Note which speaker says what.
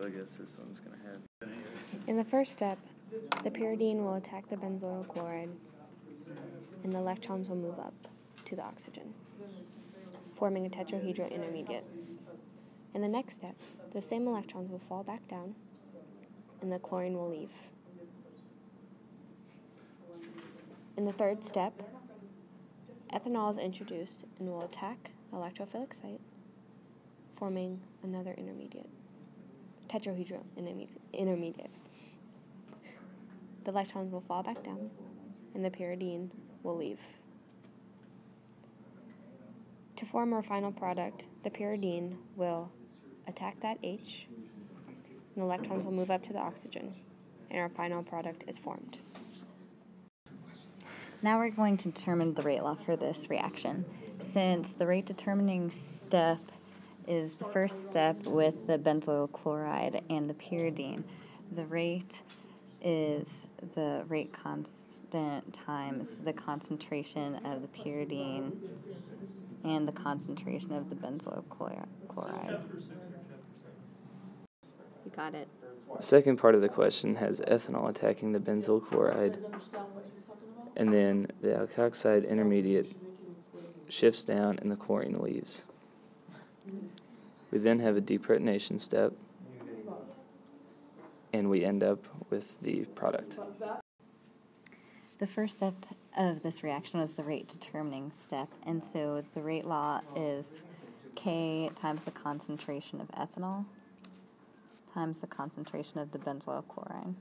Speaker 1: so I guess this one's gonna have.
Speaker 2: In the first step, the pyridine will attack the benzoyl chloride and the electrons will move up to the oxygen, forming a tetrahedral intermediate. In the next step, the same electrons will fall back down and the chlorine will leave. In the third step, ethanol is introduced and will attack the electrophilic site, forming another intermediate, tetrahedral intermediate. The electrons will fall back down and the pyridine will leave. To form our final product, the pyridine will attack that H, and the electrons will move up to the oxygen, and our final product is formed.
Speaker 3: Now we're going to determine the rate law for this reaction. Since the rate determining step is the first step with the benzoyl chloride and the pyridine, the rate is the rate constant times the concentration of the pyridine and the concentration of the benzoyl chloride.
Speaker 2: You got it.
Speaker 1: The second part of the question has ethanol attacking the benzoyl chloride, and then the alkoxide intermediate shifts down and the chlorine leaves. We then have a deprotonation step, and we end up with the product.
Speaker 3: The first step of this reaction is the rate determining step, and so the rate law is K times the concentration of ethanol times the concentration of the benzoyl chloride.